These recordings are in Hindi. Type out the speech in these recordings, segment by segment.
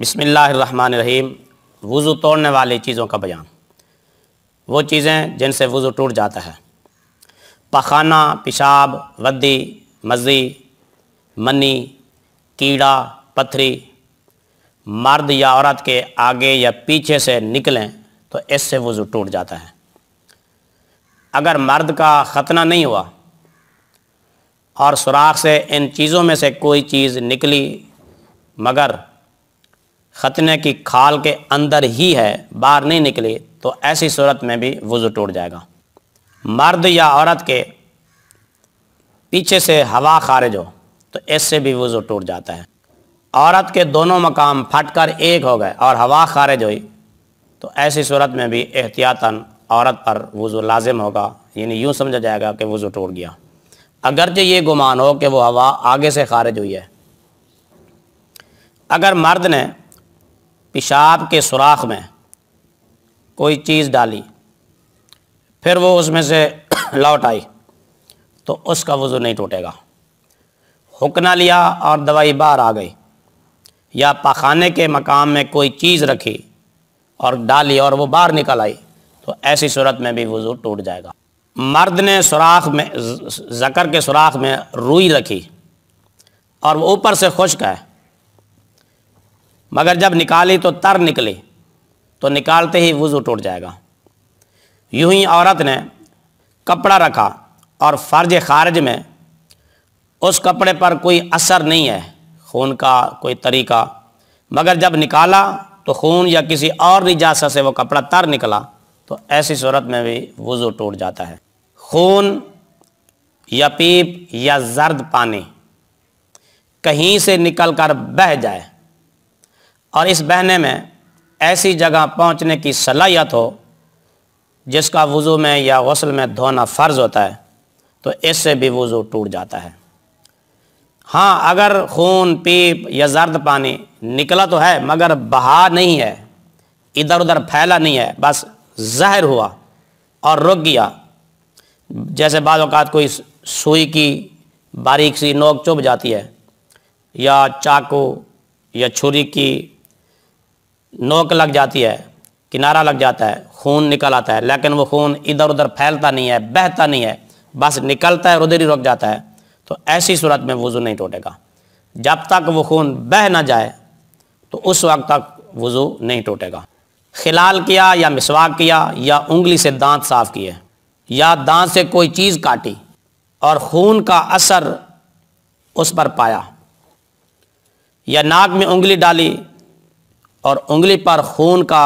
बिसमीम वज़ू तोड़ने वाली चीज़ों का बयान। वो चीज़ें जिनसे वज़ू टूट जाता है। पखाना, पेशाब, वद्दी मज़ी मनी कीड़ा, पथरी, मर्द या औरत के आगे या पीछे से निकलें तो इससे वज़ू टूट जाता है। अगर मर्द का ख़तना नहीं हुआ और सुराख से इन चीज़ों में से कोई चीज़ निकली, मगर ख़तने की खाल के अंदर ही है, बाहर नहीं निकली तो ऐसी सूरत में भी वज़ू टूट जाएगा। मर्द या औरत के पीछे से हवा खारिज हो तो इससे भी वज़ू टूट जाता है। औरत के दोनों मकाम फटकर एक हो गए और हवा खारिज हुई तो ऐसी सूरत में भी एहतियातन औरत पर वज़ू लाजिम होगा, यानी यूँ समझा जाएगा कि वज़ू टूट गया। अगरचे ये गुमान हो कि वो हवा आगे से खारिज हुई है। अगर मर्द ने पेशाब के सुराख में कोई चीज़ डाली, फिर वो उसमें से लौट आई तो उसका वज़ू नहीं टूटेगा। हुकना लिया और दवाई बाहर आ गई, या पखाने के मकाम में कोई चीज़ रखी और डाली और वो बाहर निकल आई तो ऐसी सूरत में भी वज़ू टूट जाएगा। मर्द ने सुराख में जकर के सुराख में रुई रखी और वो ऊपर से खुश्क है मगर जब निकाली तो तर निकली तो निकालते ही वज़ू टूट जाएगा। यूँ ही औरत ने कपड़ा रखा और फ़र्ज़ खारज में उस कपड़े पर कोई असर नहीं है, खून का कोई तरीका। मगर जब निकाला तो खून या किसी और निजासा से वो कपड़ा तर निकला तो ऐसी सूरत में भी वज़ू टूट जाता है। खून या पीप या जर्द पानी कहीं से निकल कर बह जाए और इस बहने में ऐसी जगह पहुँचने की सलाहियत हो, जिसका वज़ू में या गसल में धोना फ़र्ज़ होता है तो इससे भी वज़ू टूट जाता है। हाँ अगर खून, पीप या जर्द पानी निकला तो है, मगर बहा नहीं है इधर उधर फैला नहीं है, बस जहर हुआ और रुक गया। जैसे बाद कोई सुई की बारीक सी नोक चुभ जाती है, या चाकू या छुरी की नोक लग जाती है, किनारा लग जाता है, खून निकल आता है, लेकिन वो खून इधर उधर फैलता नहीं है, बहता नहीं है, बस निकलता है और उधर ही रुक जाता है तो ऐसी सूरत में वज़ू नहीं टूटेगा। जब तक वो खून बह ना जाए तो उस वक्त तक वज़ू नहीं टूटेगा। खिलाल किया या मिसवाक किया या उंगली से दांत साफ़ किए, या दांत से कोई चीज़ काटी और खून का असर उस पर पाया, या नाक में उंगली डाली और उंगली पर खून का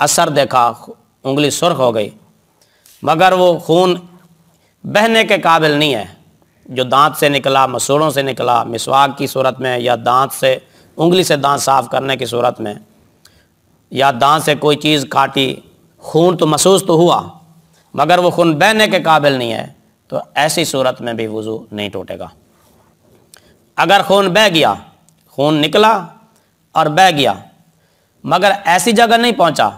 असर देखा, उंगली सुर्ख हो गई। मगर वो खून बहने के काबिल नहीं है। जो दांत से निकला, मसूड़ों से निकला, मिसवाक की सूरत में या दांत से, उंगली से दांत साफ़ करने की सूरत में, या दांत से कोई चीज़ काटी, खून तो महसूस तो हुआ, मगर वो खून बहने के काबिल नहीं है तो ऐसी सूरत में भी वज़ू नहीं टूटेगा। अगर खून बह गया, खून निकला और बह गया मगर ऐसी जगह नहीं पहुँचा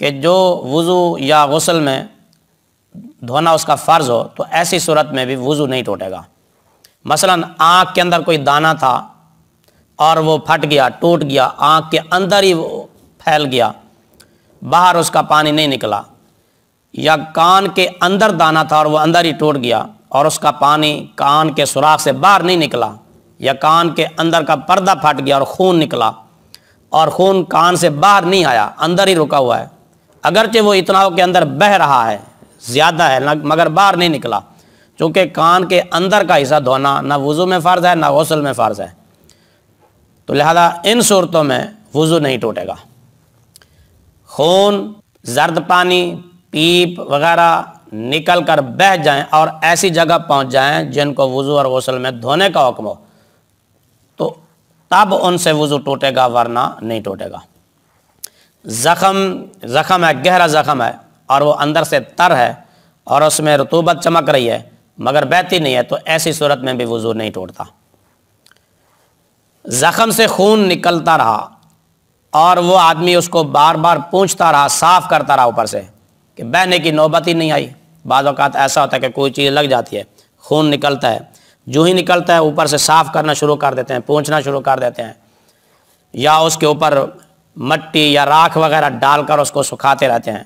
कि जो वज़ू या गसल में धोना उसका फ़र्ज़ हो तो ऐसी सूरत में भी वज़ू नहीं टूटेगा। मसलन, आँख के अंदर कोई दाना था और वो फट गया, टूट गया, आँख के अंदर ही वो फैल गया, बाहर उसका पानी नहीं निकला, या कान के अंदर दाना था और वो अंदर ही टूट गया और उसका पानी कान के सुराख से बाहर नहीं निकला, या कान के अंदर का पर्दा फट गया और खून निकला और खून कान से बाहर नहीं आया, अंदर ही रुका हुआ है। अगरचे वो इतना हो के अंदर बह रहा है, ज़्यादा है मगर बाहर नहीं निकला चूँकि कान के अंदर का हिस्सा धोना ना वज़ू में फ़र्ज़ है, ना गौसल में फ़र्ज़ है। तो लिहाजा इन सूरतों में वज़ू नहीं टूटेगा। खून, जर्द पानी, पीप वगैरह निकल कर बह जाएँ और ऐसी जगह पहुँच जाएँ जिनको वज़ू और गसल में धोने का हुक्म हो। तो तब उनसे वज़ू टूटेगा, वरना नहीं टूटेगा। ज़ख़म ज़ख़म है, गहरा ज़ख़म है, और वो अंदर से तर है, और उसमें रतूबत चमक रही है, मगर बहती नहीं है तो ऐसी सूरत में भी वज़ू नहीं टूटता। ज़ख़म से खून निकलता रहा, और वो आदमी उसको बार बार पूछता रहा, साफ़ करता रहा ऊपर से, कि बहने की नौबत ही नहीं आई। बाद ऐसा होता है कि कोई चीज़ लग जाती है, खून निकलता है जो ही निकलता है, ऊपर से साफ़ करना शुरू कर देते हैं पूछना शुरू कर देते हैं। या उसके ऊपर मट्टी या राख वगैरह डालकर उसको सुखाते रहते हैं।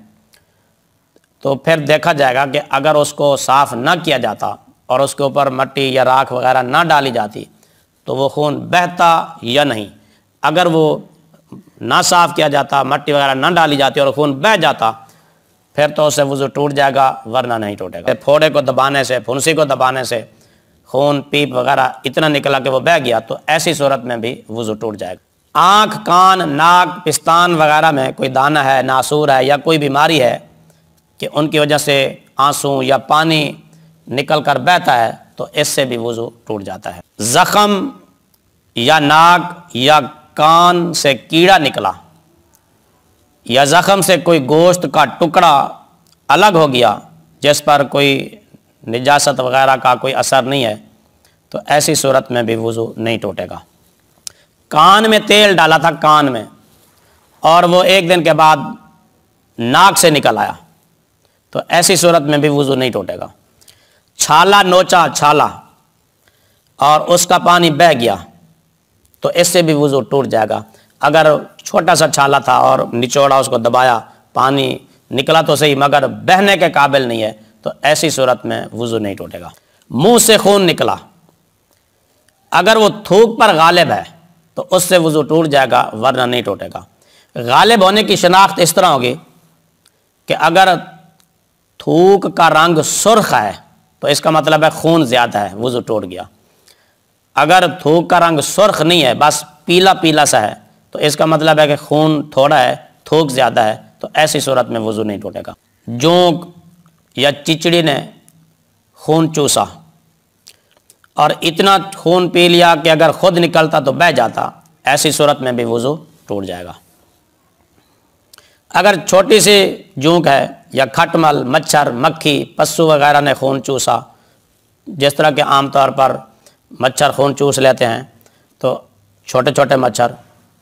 तो फिर देखा जाएगा कि अगर उसको साफ़ न किया जाता और उसके ऊपर मट्टी या राख वगैरह ना डाली जाती तो वो खून बहता या नहीं। अगर वो ना साफ़ किया जाता, मट्टी वगैरह ना डाली जाती और खून बह जाता, फिर तो उससे वज़ू टूट जाएगा, वरना नहीं टूटेगा। फोड़े को दबाने से, फुंसी को दबाने से खून, पीप वगैरह इतना निकला कि वो बह गया तो ऐसी सूरत में भी वज़ू टूट जाएगा। आँख, कान, नाक, पिस्तान वगैरह में कोई दाना है, नासूर है या कोई बीमारी है कि उनकी वजह से आँसू या पानी निकल कर बहता है तो इससे भी वज़ू टूट जाता है। ज़ख़म या नाक या कान से कीड़ा निकला या ज़ख़म से कोई गोश्त का टुकड़ा अलग हो गया, जिस पर कोई निजात वगैरह का कोई असर नहीं है तो ऐसी सूरत में भी वज़ू नहीं टूटेगा। कान में तेल डाला था, कान में, और वो एक दिन के बाद नाक से निकल आया तो ऐसी सूरत में भी वज़ू नहीं टूटेगा। छाला, नोचा छाला, और उसका पानी बह गया तो इससे भी वज़ू टूट जाएगा। अगर छोटा सा छाला था और निचोड़ा उसको दबाया, पानी निकला तो सही, मगर बहने के काबिल नहीं है। तो ऐसी सूरत में वज़ू नहीं टूटेगा। मुँह से खून निकला। अगर वो थूक पर गालिब है तो उससे वज़ू टूट जाएगा, वरना नहीं टूटेगा। गालिब होने की शनाख्त इस तरह होगी कि अगर थूक का रंग सुर्ख है तो इसका मतलब है खून ज़्यादा है, वज़ू टूट गया। अगर थूक का रंग सुर्ख नहीं है, बस पीला पीला सा है तो इसका मतलब है कि खून थोड़ा है, थूक ज़्यादा है तो ऐसी सूरत में वज़ू नहीं टूटेगा। जोंक या चिचड़ी ने खून चूसा। और इतना खून पी लिया कि अगर खुद निकलता तो बह जाता, ऐसी सूरत में भी वज़ू टूट जाएगा। अगर छोटी सी जूक है या खटमल, मच्छर, मक्खी, पशु वगैरह ने खून चूसा, जिस तरह के आम तौर पर मच्छर खून चूस लेते हैं तो छोटे छोटे मच्छर,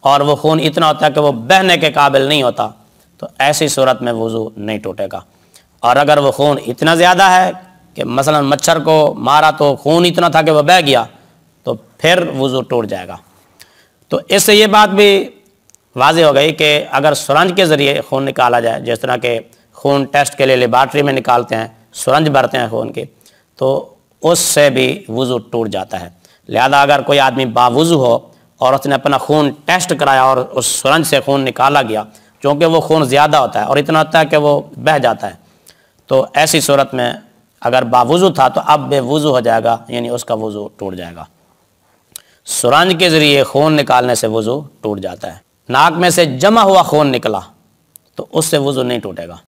और वो खून इतना होता है कि वो बहने के काबिल नहीं होता तो ऐसी सूरत में वज़ू नहीं टूटेगा। और अगर वो खून इतना ज़्यादा है कि मसलन मच्छर को मारा तो खून इतना था कि वह बह गया तो फिर वज़ू टूट जाएगा। तो इससे ये बात भी वाज हो गई कि अगर सुरंज के ज़रिए खून निकाला जाए, जिस तरह के खून टेस्ट के लिए लेबार्ट्री में निकालते हैं, सुरंज भरते हैं खून की तो उससे भी वज़ू टूट जाता है। लिहाजा अगर कोई आदमी बावज़ू हो और उसने अपना खून टेस्ट कराया और उस सुरंज से खून निकाला गया, क्योंकि वो खून ज़्यादा होता है और इतना होता है कि वो बह जाता है। तो ऐसी सूरत में अगर बावज़ू था तो अब बेवज़ू हो जाएगा, यानी उसका वज़ू टूट जाएगा। सुरंज के ज़रिए खून निकालने से वज़ू टूट जाता है। नाक में से जमा हुआ खून निकला तो उससे वज़ू नहीं टूटेगा।